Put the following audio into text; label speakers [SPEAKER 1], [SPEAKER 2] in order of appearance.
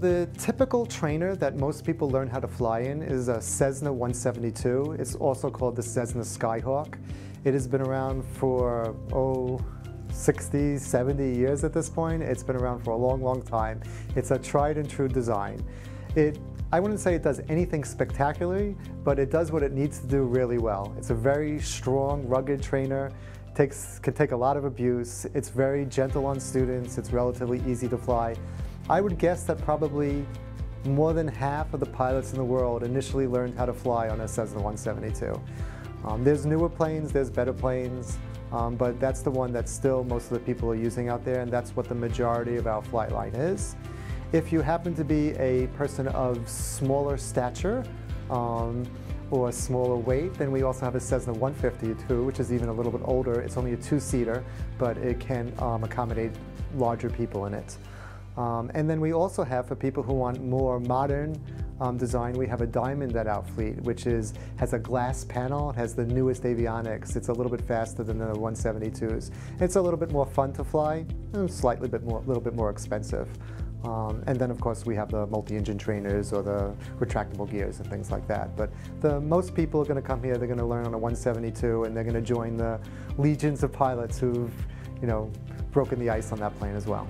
[SPEAKER 1] the typical trainer that most people learn how to fly in is a Cessna 172. It's also called the Cessna Skyhawk. It has been around for, oh, 60, 70 years at this point. It's been around for a long, long time. It's a tried and true design. It, I wouldn't say it does anything spectacularly, but it does what it needs to do really well. It's a very strong, rugged trainer. Takes, can take a lot of abuse. It's very gentle on students. It's relatively easy to fly. I would guess that probably more than half of the pilots in the world initially learned how to fly on a Cessna 172. Um, there's newer planes, there's better planes, um, but that's the one that still most of the people are using out there, and that's what the majority of our flight line is. If you happen to be a person of smaller stature um, or a smaller weight, then we also have a Cessna 152, which is even a little bit older. It's only a two-seater, but it can um, accommodate larger people in it. Um, and then we also have, for people who want more modern um, design, we have a Diamond at our fleet, which is has a glass panel, it has the newest avionics. It's a little bit faster than the 172s. It's a little bit more fun to fly, and slightly bit more, a little bit more expensive. Um, and then, of course, we have the multi-engine trainers or the retractable gears and things like that. But the most people are going to come here. They're going to learn on a 172, and they're going to join the legions of pilots who've, you know, broken the ice on that plane as well.